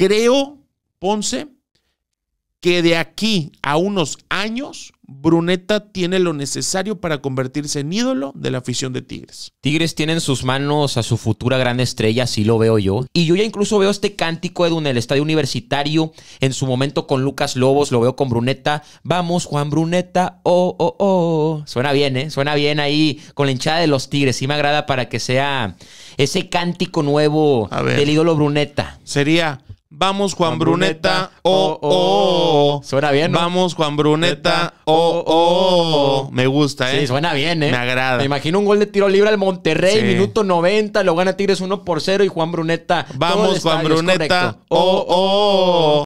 creo, Ponce, que de aquí a unos años Bruneta tiene lo necesario para convertirse en ídolo de la afición de Tigres. Tigres tiene en sus manos a su futura gran estrella, así lo veo yo. Y yo ya incluso veo este cántico Edu en el estadio universitario, en su momento con Lucas Lobos, lo veo con Bruneta. Vamos, Juan Bruneta, oh, oh, oh. Suena bien, ¿eh? Suena bien ahí con la hinchada de los Tigres. Sí me agrada para que sea ese cántico nuevo del ídolo Bruneta. Sería, vamos Juan, Juan Bruneta, Bruneta, oh, oh, oh. oh. Suena bien, ¿no? Vamos Juan Bruneta, oh, oh, oh. Me gusta, ¿eh? Sí, suena bien, ¿eh? Me agrada. Me imagino un gol de tiro libre al Monterrey, Sí. minuto 90, lo gana Tigres 1 por 0 y Juan Bruneta. Vamos Juan estadio, Bruneta, oh, oh.